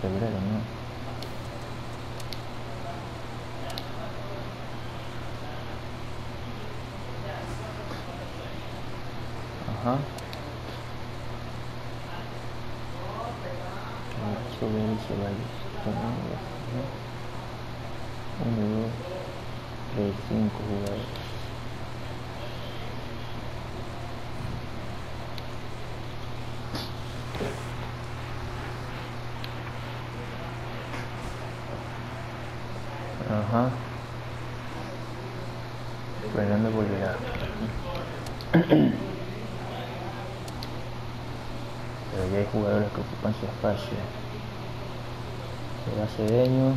febrero, ¿no? Ajá. Sobre y se va Uno, dos, tres, cinco jugadores. Ajá. Fernando volverá. Pero ya hay jugadores que ocupan su espacio. Será Cedeño.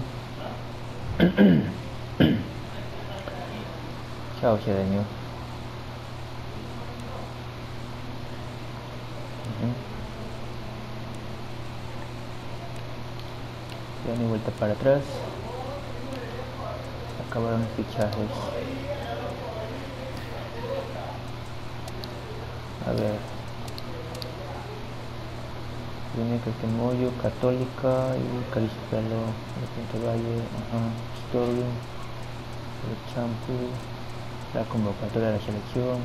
Chao Cedeño. Ya ni vuelta para atrás acabaron fichajes. A ver. Viene Moyo, Católica y Calispelo, Puente Valle, ajá, Sterling, el Champu, la convocatoria de la selección.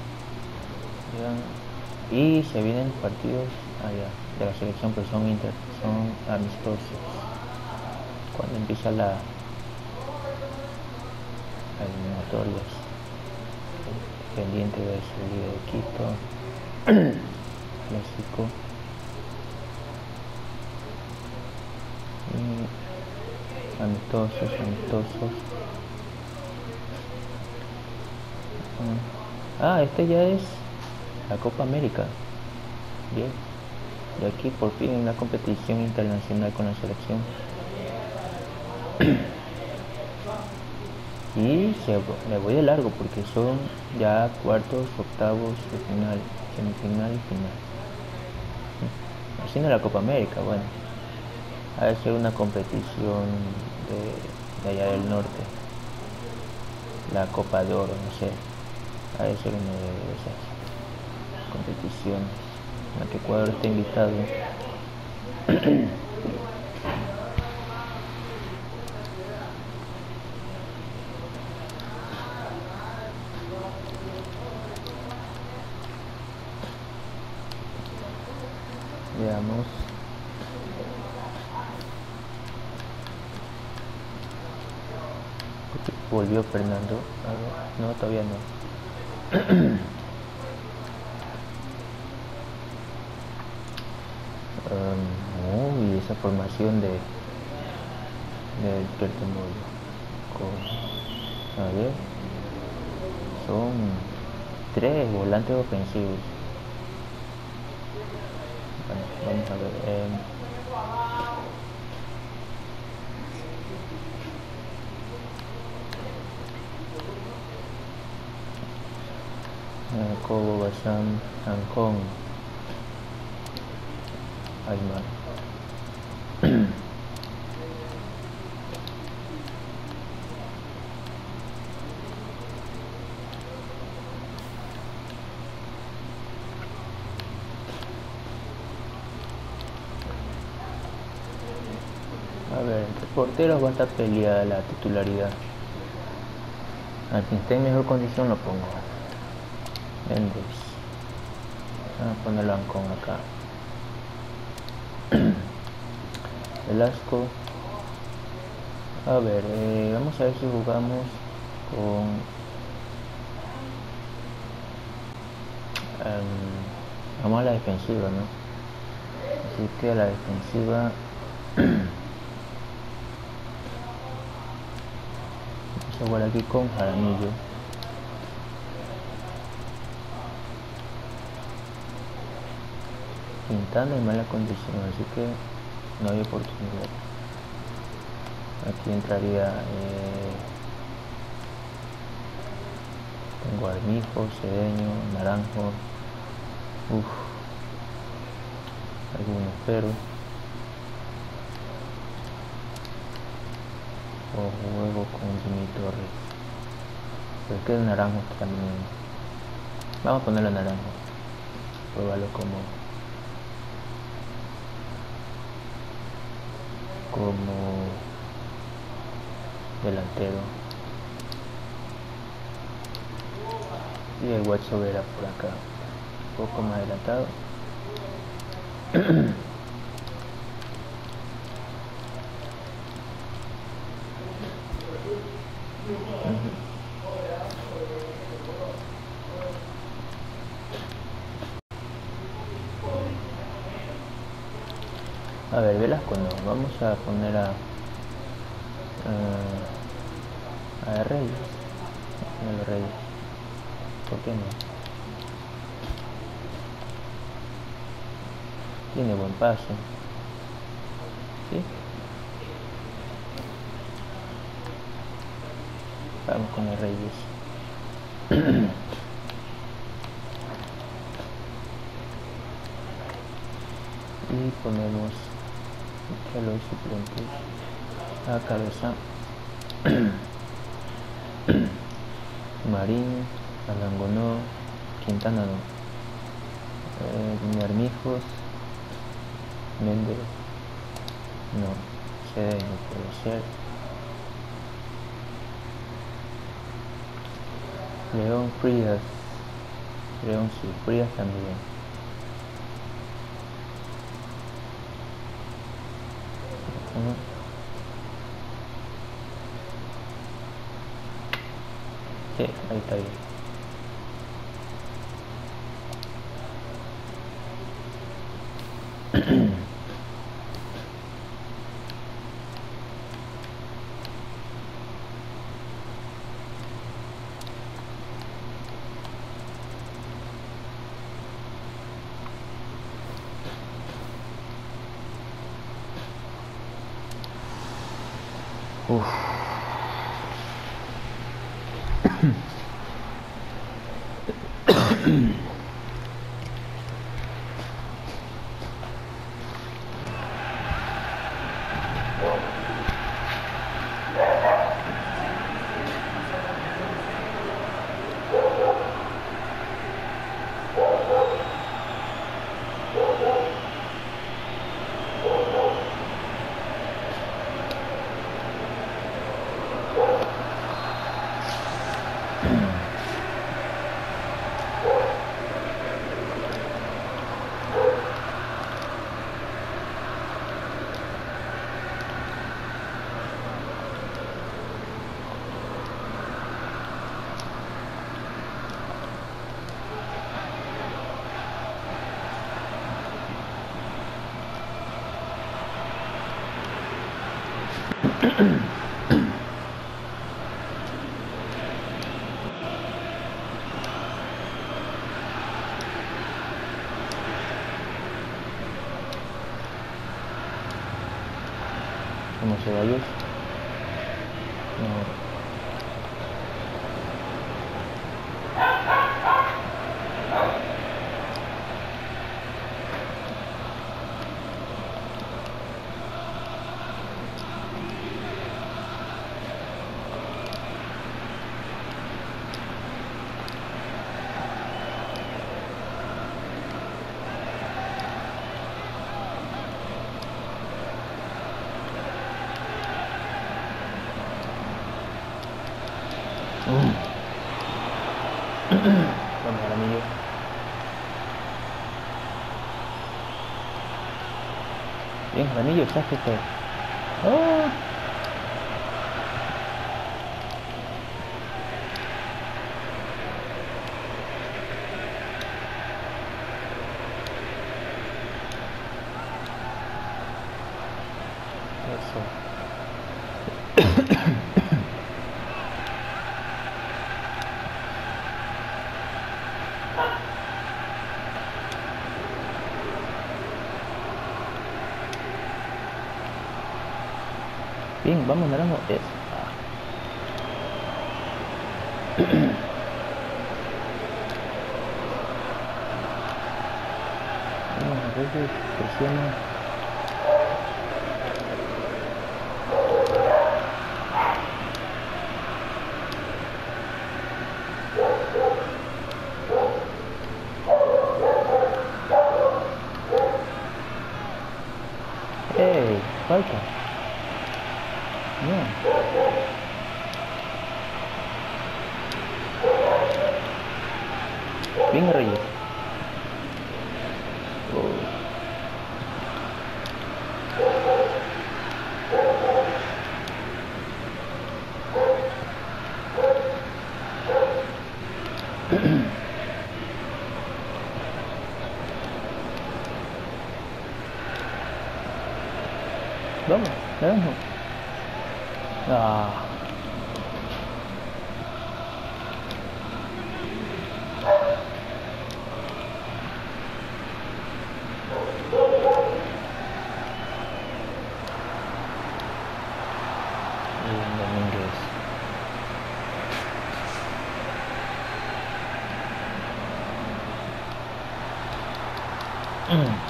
Y se vienen partidos allá de la selección, pero son, inter, son amistosos. Cuando empieza la, eliminatorias pendiente de salida de Quito México amistosos amistosos ah este ya es la Copa América. Bien. Y aquí por fin una competición internacional con la selección. Y se, me voy de largo porque son ya cuartos, octavos, final, semifinal y final. Haciendo la Copa América, bueno, de ser una competición de, allá del norte, la Copa de Oro, no sé, ha de ser una de esas competiciones en la que Ecuador está invitado. veamos Fernando. No todavía no. Um, uy esa formación de del Tertemolio con a ver son tres volantes ofensivos. Vamos a ver eh, Kobo Basam Hong Ayman porteros va a estar peleada la titularidad. Al que esté en mejor condición lo pongo. Mendes. Vamos a ponerlo Ancon acá. Velasco. A ver, eh, vamos a ver si jugamos con... Um, vamos a la defensiva, ¿no? Así que a la defensiva... jugar aquí con Jaramillo Quintana en mala condición así que no hay oportunidad. Aquí entraría eh, tengo Armijo, Cedeño, Naranjo uff algunos pero o juego con Jimmy Torres pero es que el naranjo también. Vamos a ponerlo naranjo. Pruébalo como como delantero. Y el Guacho Vera por acá, un poco más adelantado. A ver, Velasco no, vamos a poner a, a, Reyes, a Reyes, ¿por qué no? Tiene buen paso, ¿sí? Vamos con el Reyes. y ponemos que los suplentes. A cabeza. Marín, Alangonó, Quintana no, eh, Méndez, no, CD no puede ser, León Frías, León sí, Frías también. Sí, ahí está bien. Uf. Mm-hmm. Bien, el anillo, ¿sabes qué ¡Oh! Eso. Vamos, naranjo. Es. Vamos a veces presiona. ¡Ey! Falta. Bien, Reyes. Oh. Vamos, vamos. Ah. Y Domínguez. Mm.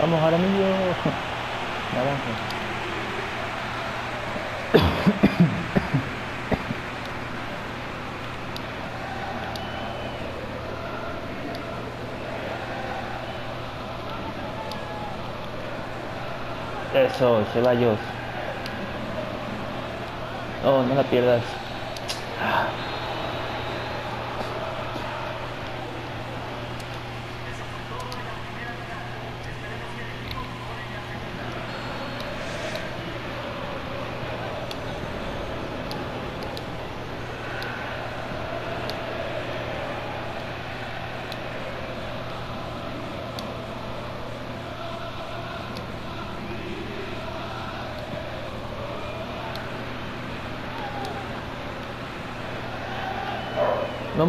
Vamos, Jaramillo. Naranjo. Eso, Ceballos. No, no la pierdas.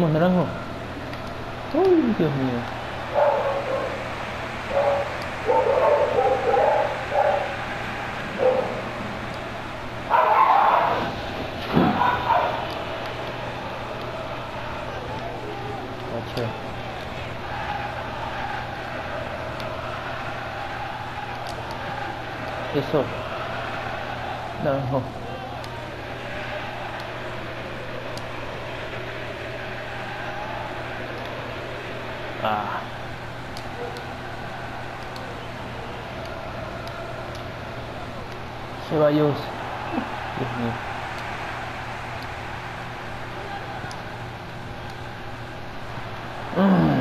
Vamos, naranjo. Uy, Dios mío. Eso. Naranjo. Ah. Ceballos. Dios mío. Mm.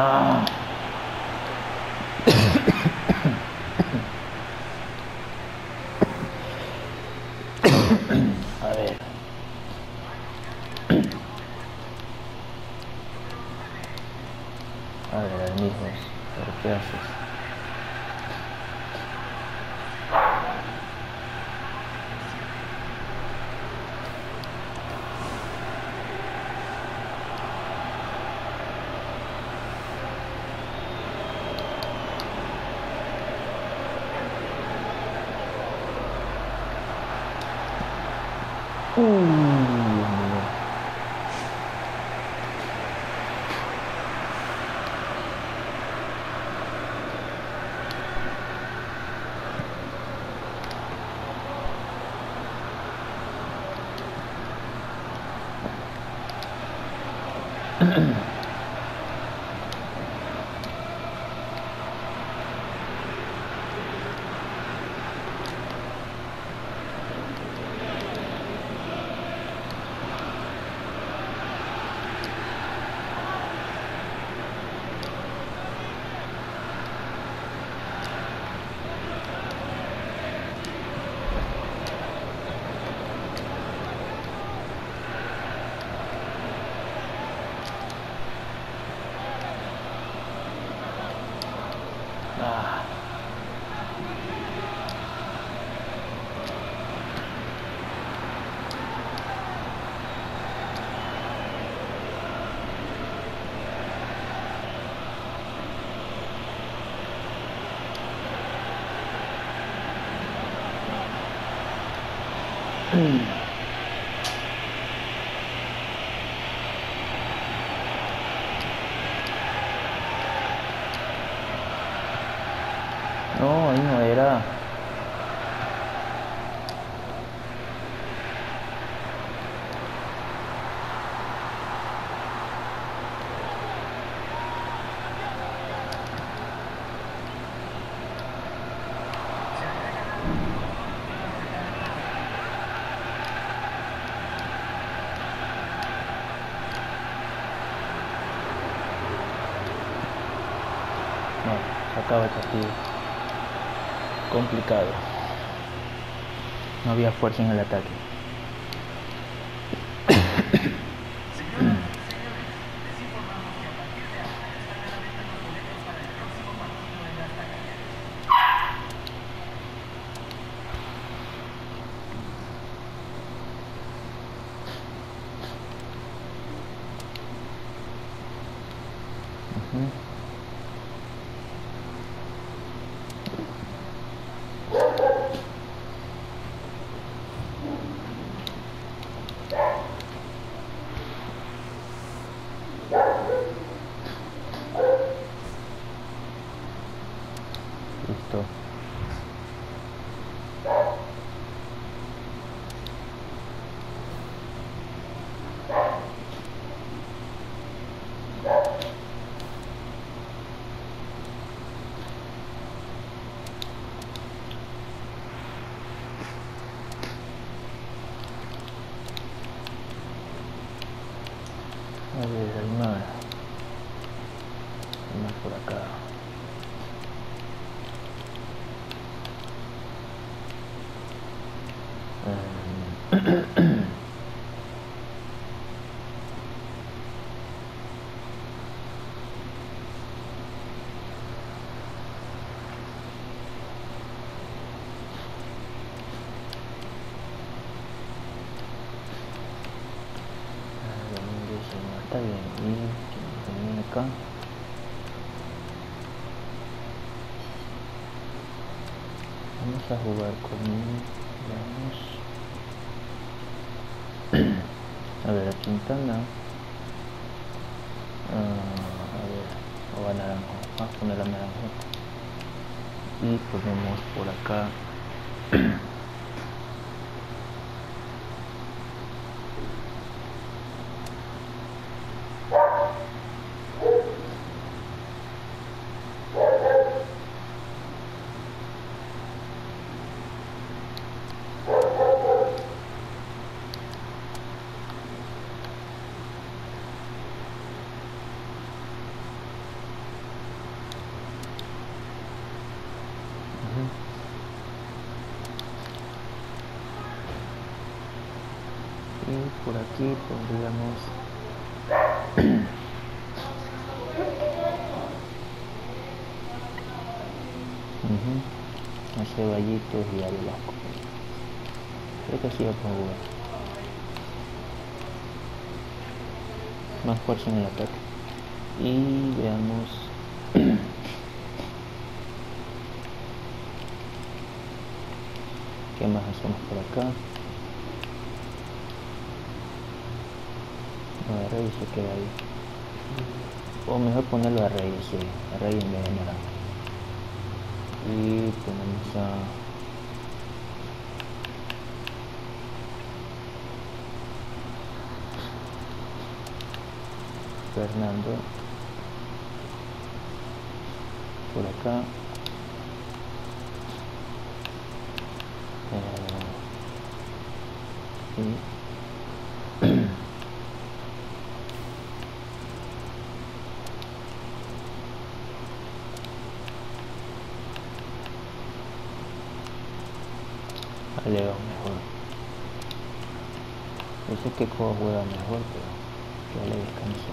A ver. A ver, mismo. ¿Pero qué haces? No, ahí no era. No, se acaba el partido. No había fuerza en el ataque. Ujú. Listo. A ver, hay más. Hay más por acá. Em, ah, Domínguez, no, está bien. Y acá. Vamos a jugar con vamos a ver a Quintana Ah, a ver o a Naranjo vamos a poner a Naranjo y ponemos por acá Ujú. y por aquí Ujú. a Ceballitos y a Velasco creo que así va a jugar más fuerza en el ataque y veamos ¿Qué más hacemos por acá? No, a Reyes se queda ahí. O mejor ponerlo a Reyes, sí, a Reyes en vez de. Y ponemos a... Fernando por acá Eh, y a León mejor. Yo Cobo juega mejor, pero que le descanse.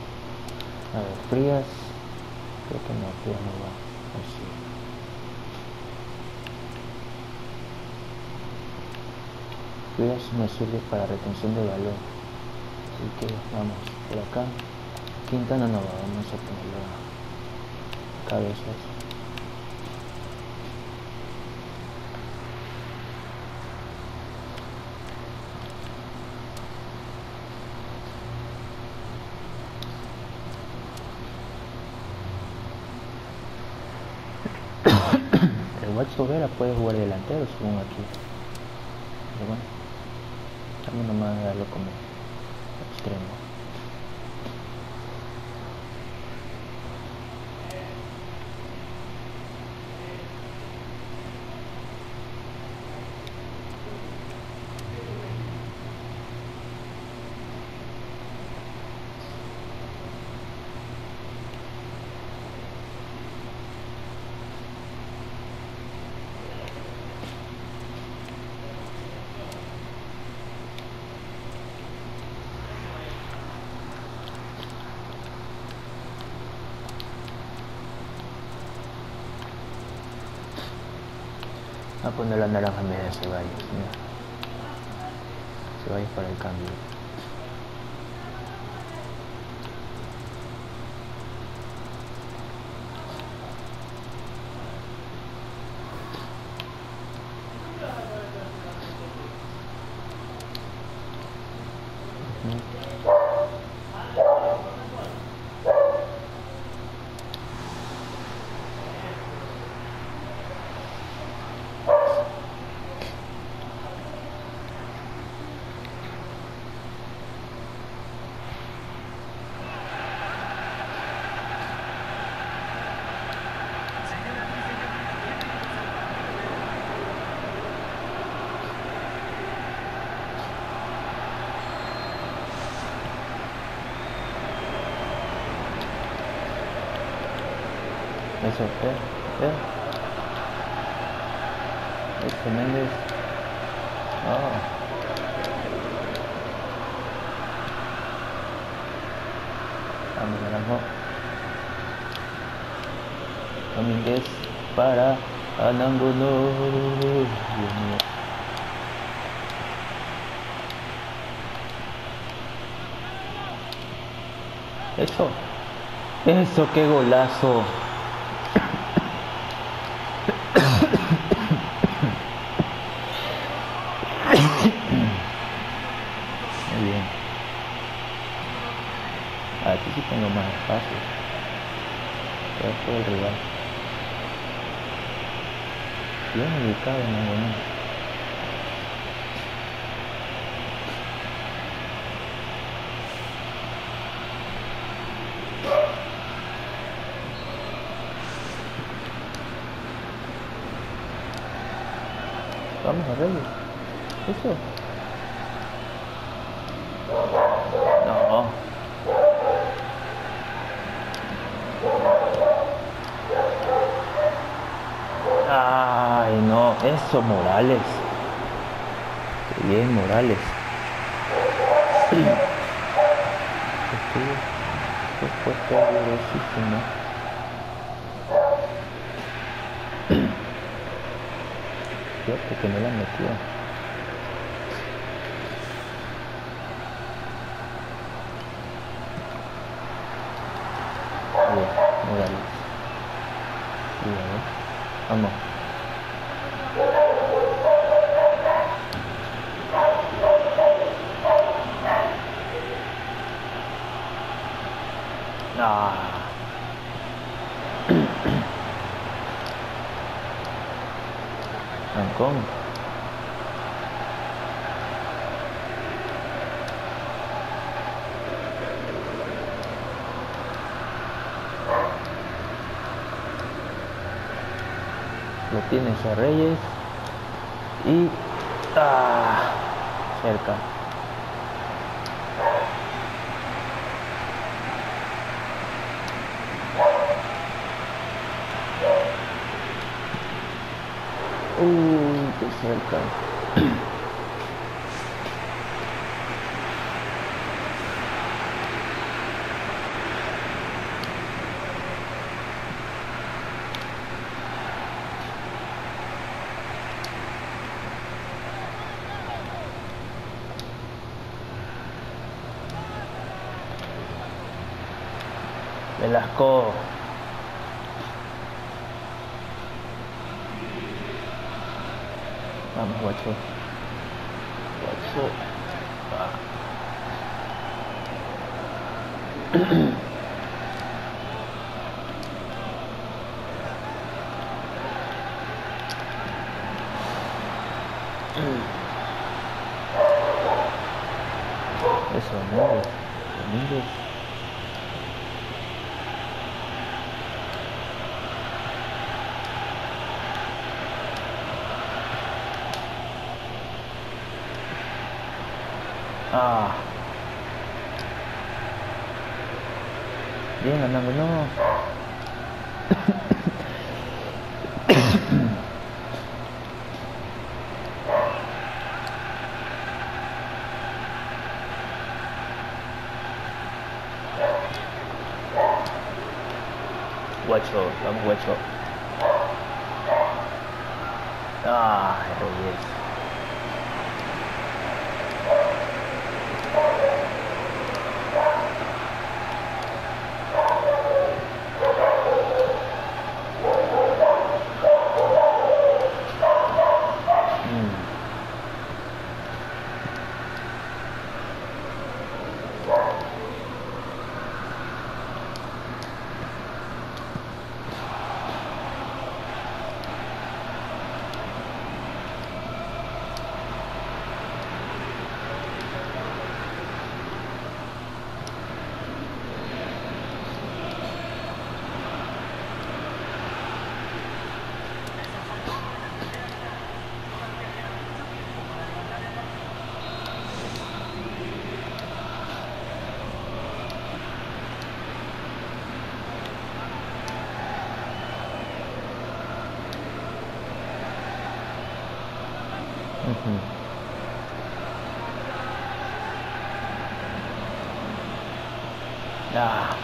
A ver, Frías, creo que no, Frías no va. Así. Frías me sirve para retención de balón. Así que vamos por acá. Quintana no va, vamos a ponerlo a cabezas. Puede jugar delantero según aquí. Pero bueno, vamos nomás darlo como extremo. A poner la naranja media se vaya se vaya para el cambio Méndez. Vamos a la Domínguez para Anangono. Eso. Eso, qué golazo. Muy bien. Aquí sí tengo más espacio. Pero por el rival. Bien ubicado en el momento. Vamos a. No. Ay, no. Eso, Morales. Qué bien, Morales. Estuvo, esto fue peligrosísimo. Cierto que no la metió. Bien, Morales. Cuidado. Vamos. Ah. Ancón. A Reyes. Y. Ah, cerca. Uy, qué cerca. Velasco. Vamos, guacho. Guacho. Eso, Domínguez. Domínguez. Ah. Bien, ganando, no. Guacho, vamos guacho. Ah, Reyes. Mm. Ujú. Ah.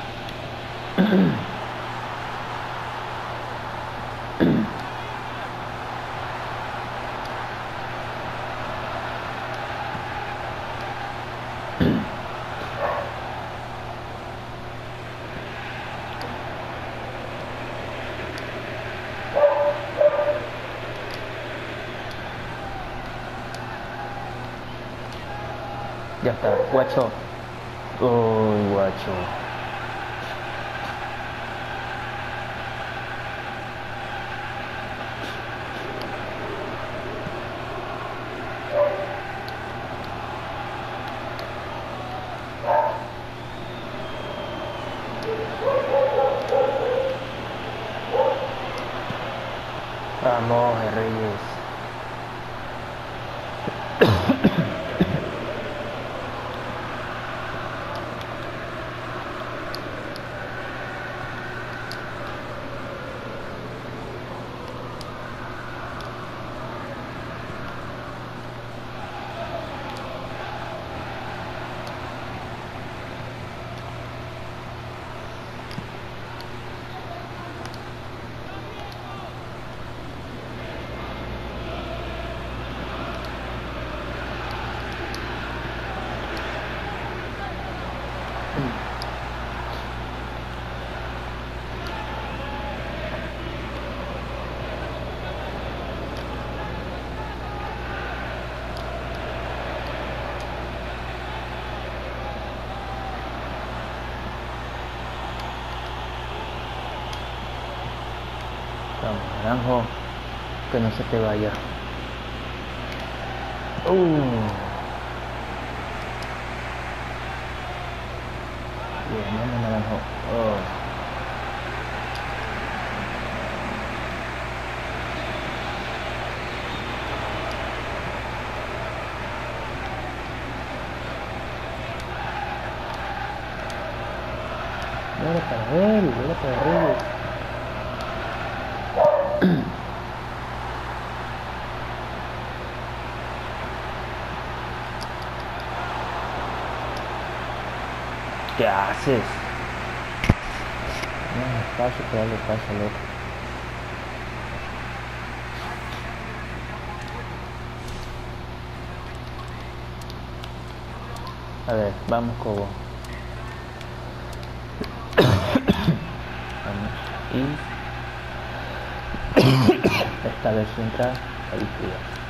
Ya está, guacho. Uy, guacho. Vamos, Reyes. Vamos, naranjo. Que no se te vaya. Uh. Bien, vamos, naranjo. Oh. Vuela para él, vuela para Reyes. ¿Qué haces? No, espacio, que darle paso al otro. A ver, vamos Cobo. vamos. Y esta vez entra a izquierda.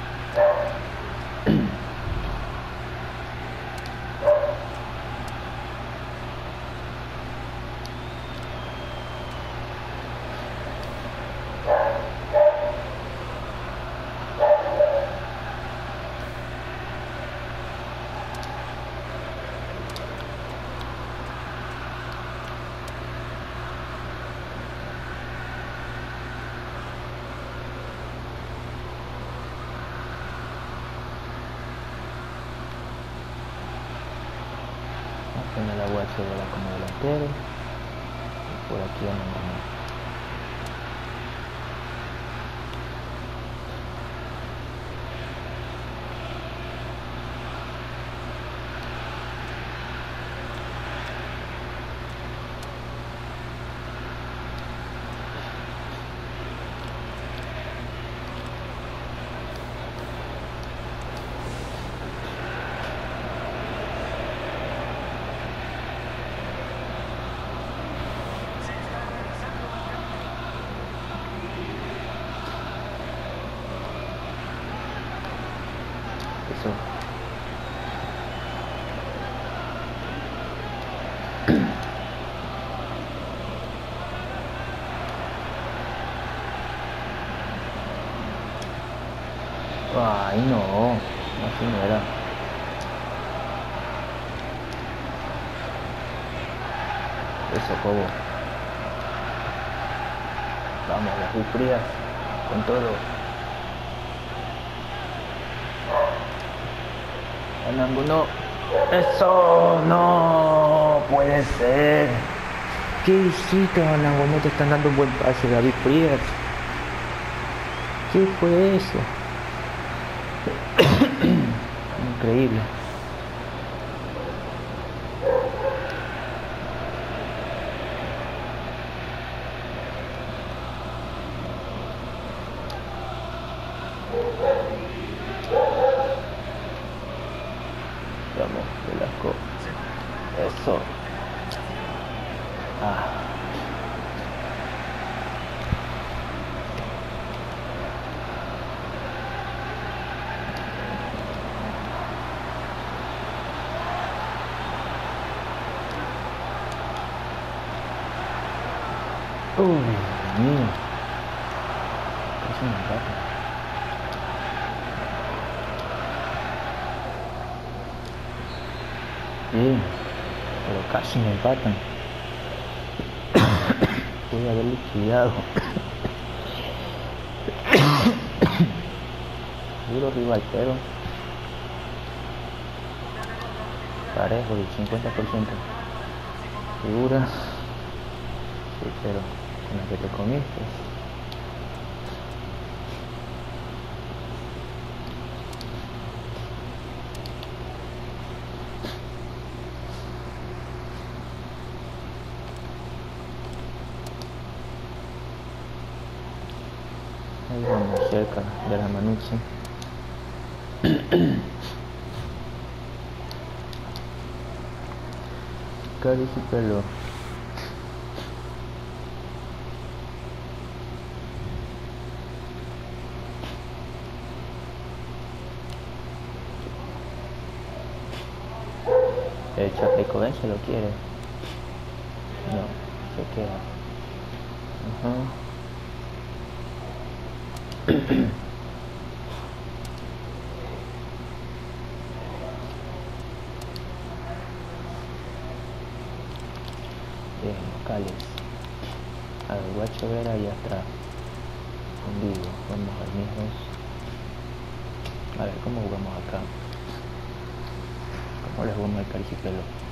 Tiene la UHD como delantero. Y por aquí andamos. Eso. Ay, no. Así no era. Eso, Cobo. Vamos, las frías. Con todo. Anango, no. Eso no puede ser. ¿Qué hiciste, Anango? No te están dando un buen pase, David Frías. ¿Qué fue eso? Increíble. Vamos, Velasco. Eso. Ah. Uy, Dios mío. Casi me empata. Bien, casi me empatan. Pude haber liquidado. Duro rival, pero parejo del 50%. Figura. Sí, pero con la que te comiste. Ahí vamos cerca y pelo. El Chapecoén se lo quiere. No, se queda. Ajá. Bien, locales. A ver, guacho ver ahí atrás. En vivo. Vamos al mismo. A ver, ¿cómo jugamos acá? ¿Cómo le jugamos al caricipelo? Emilio.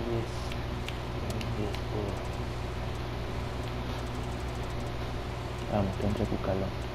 Vamos, Reyes. Reyes, por...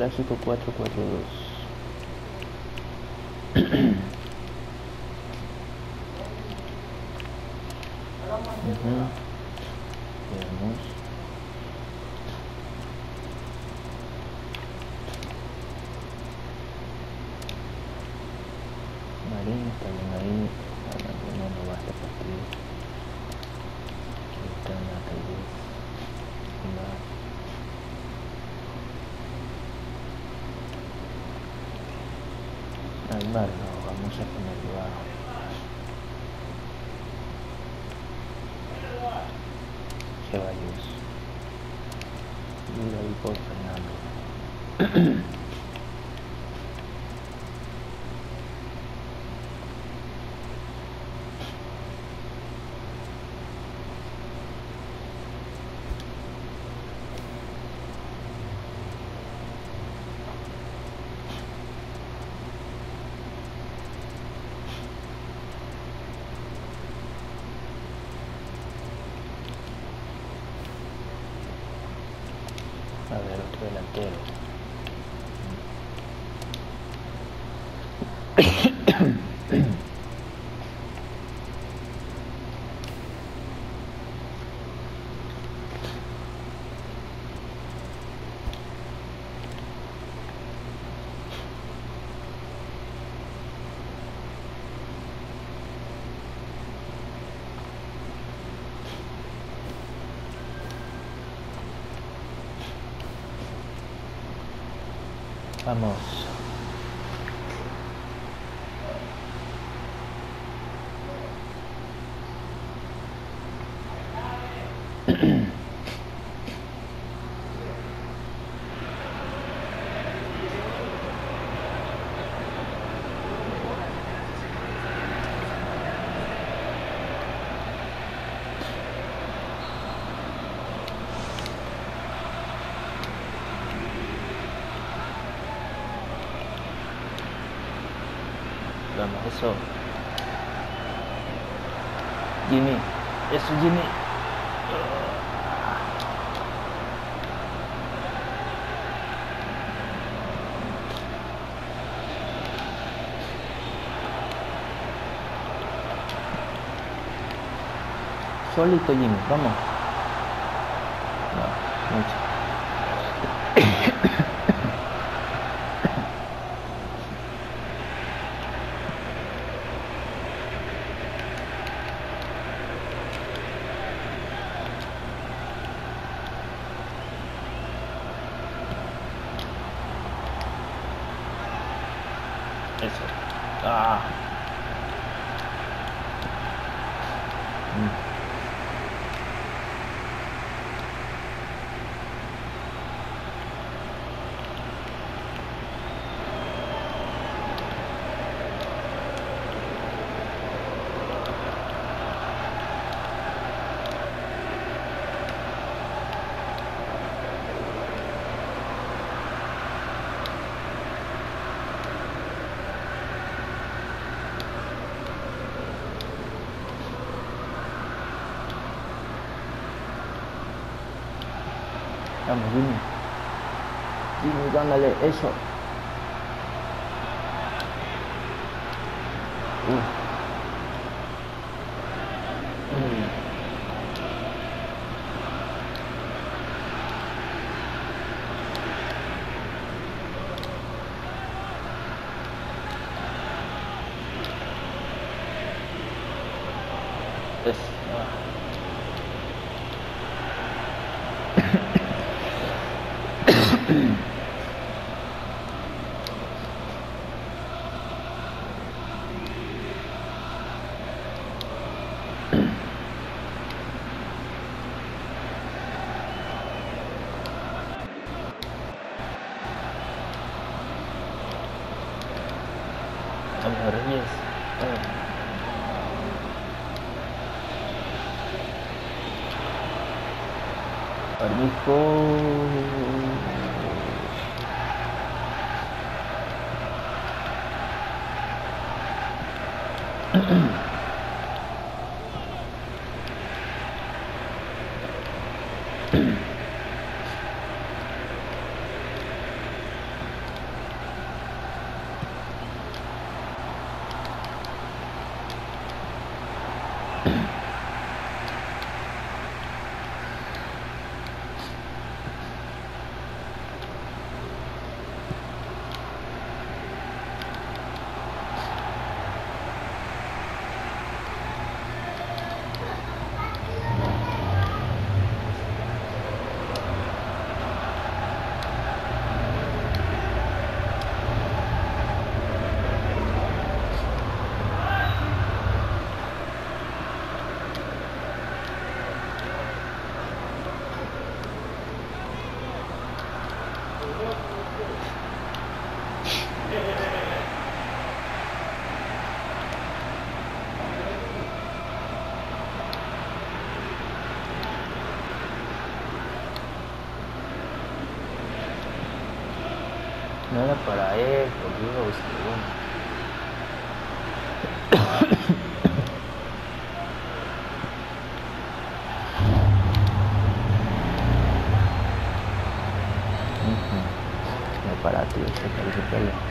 clásico 4-4-2. Ujú. Veamos. Marín está bien ahí. Ahora no, no va a este partido. Aquí está Natalie. Neymar no, vamos a ponerlo abajo. Ceballos. Y ahí por Fernando. A ver, otro delantero. Vamos. Vamos, eso. Jimmy. Eso, Jimmy. Solito Jimmy, vamos. No, mucho. Eso. Ah. Mm. Vamos, Jimmy. Jimmy, dándole eso. Uy. Para él, por Dios, No para ti, se parece pelo.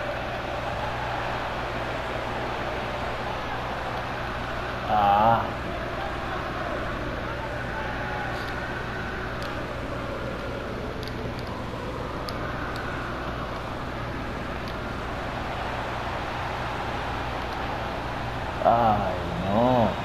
Ay, no.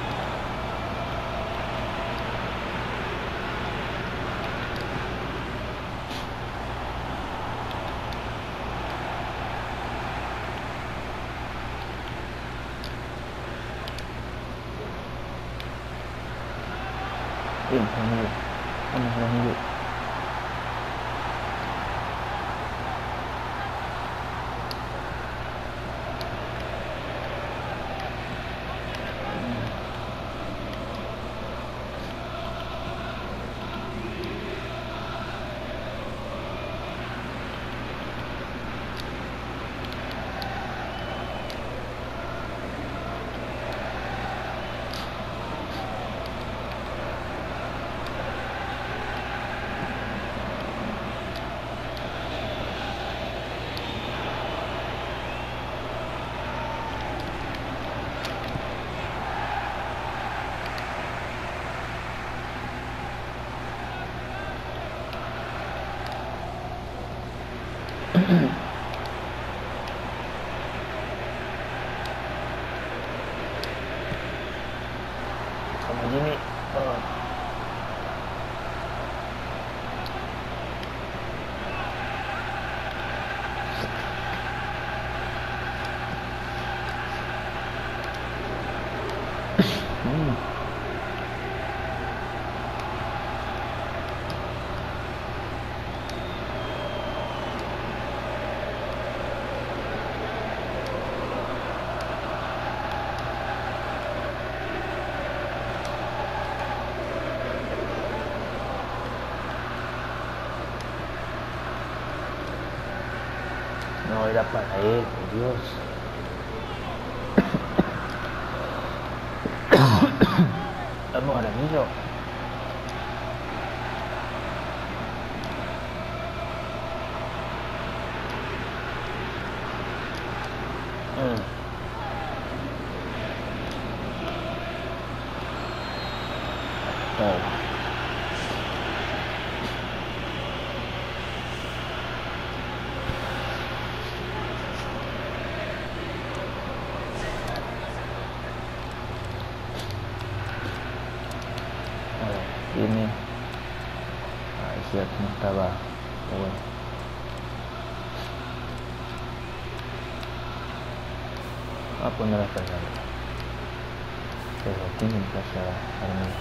Bien, amigo. Vamos, amigo. No era para él, por Dios. Vamos al anillo. Mm. tiene ah, es cierto no estaba bueno voy a poner a cargar pero tiene en casa armada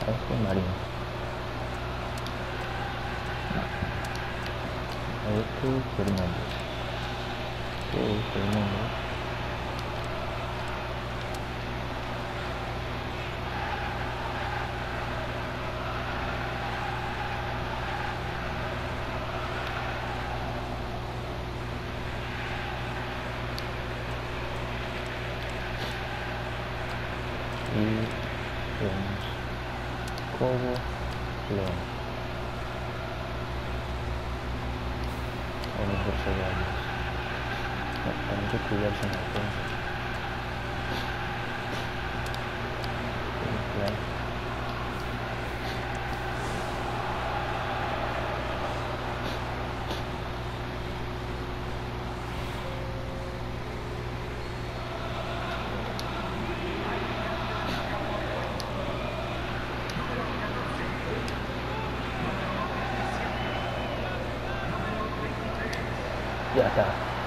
a este marino a este Fernández este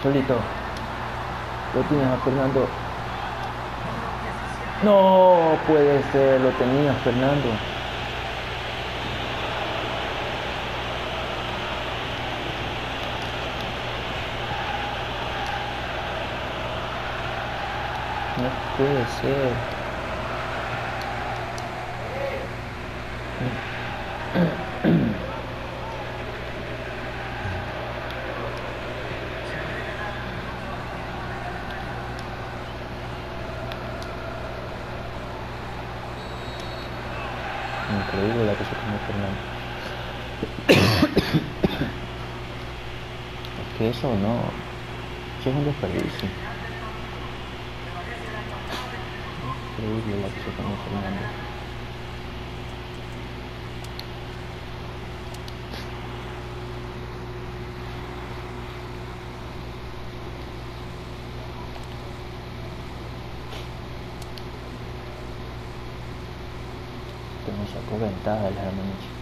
solito. Lo tienes a Fernando. No puede ser, lo tenía Fernando. No puede ser. Increíble la que se come Fernando. es que eso no. Eso es un desperdicio. Increíble la que se come Fernando. que me sacó ventaja el Hermanich.